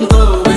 Whoa.